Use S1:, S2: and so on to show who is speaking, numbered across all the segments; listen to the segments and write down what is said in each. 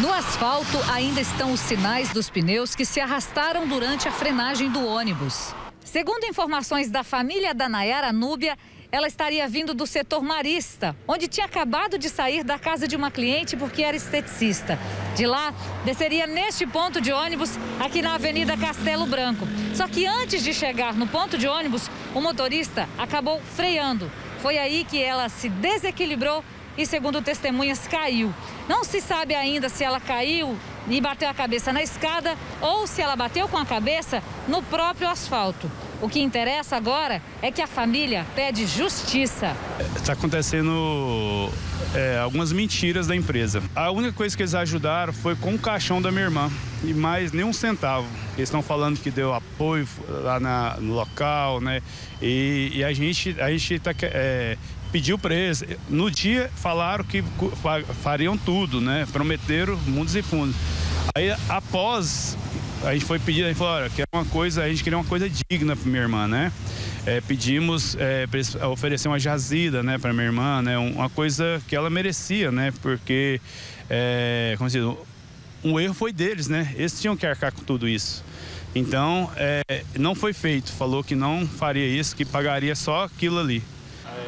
S1: No asfalto ainda estão os sinais dos pneus que se arrastaram durante a frenagem do ônibus. Segundo informações da família da Nayara Núbia, ela estaria vindo do setor marista, onde tinha acabado de sair da casa de uma cliente porque era esteticista. De lá, desceria neste ponto de ônibus, aqui na Avenida Castelo Branco. Só que antes de chegar no ponto de ônibus, o motorista acabou freando. Foi aí que ela se desequilibrou e, segundo testemunhas, caiu. Não se sabe ainda se ela caiu e bateu a cabeça na escada ou se ela bateu com a cabeça no próprio asfalto. O que interessa agora é que a família pede justiça.
S2: Está acontecendo é, algumas mentiras da empresa. A única coisa que eles ajudaram foi com o caixão da minha irmã e mais nem um centavo. Eles estão falando que deu apoio lá na, no local, né? E, e a gente a gente está é, pediu para eles. No dia falaram que fariam tudo, né? Prometeram mundos e fundos. Aí após a gente foi pedir, a gente falou, olha, uma coisa, a gente queria uma coisa digna para minha irmã, né? É, pedimos é, oferecer uma jazida, né, para minha irmã, né? Uma coisa que ela merecia, né? Porque, é, como se diz, um erro foi deles, né? Eles tinham que arcar com tudo isso. Então, é, não foi feito. Falou que não faria isso, que pagaria só aquilo ali.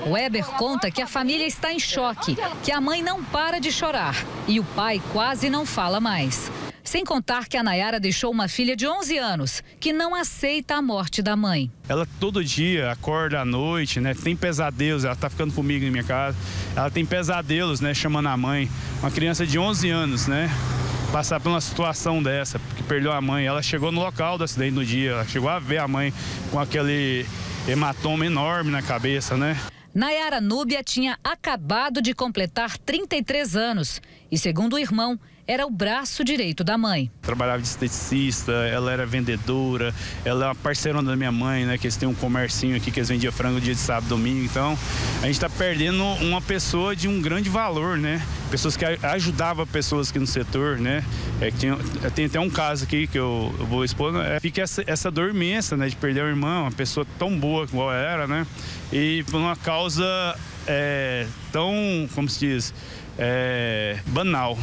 S1: Weber conta que a família está em choque, que a mãe não para de chorar e o pai quase não fala mais. Sem contar que a Nayara deixou uma filha de 11 anos, que não aceita a morte da mãe.
S2: Ela todo dia acorda à noite, né? Tem pesadelos, ela tá ficando comigo em minha casa. Ela tem pesadelos, né? Chamando a mãe. Uma criança de 11 anos, né? Passar por uma situação dessa, que perdeu a mãe. Ela chegou no local do acidente no dia, ela chegou a ver a mãe com aquele hematoma enorme na cabeça, né?
S1: Nayara Núbia tinha acabado de completar 33 anos. E, segundo o irmão, era o braço direito da mãe.
S2: Trabalhava de esteticista, ela era vendedora, ela é uma parceirona da minha mãe, né? Que eles têm um comércio aqui que eles vendiam frango dia de sábado domingo. Então, a gente está perdendo uma pessoa de um grande valor, né? Pessoas que ajudavam pessoas aqui no setor, né? É, tem, tem até um caso aqui que eu, eu vou expor, né? fica essa, essa dor imensa, né? De perder o irmão, uma pessoa tão boa igual era, né? E por uma causa é, tão, como se diz, é, banal.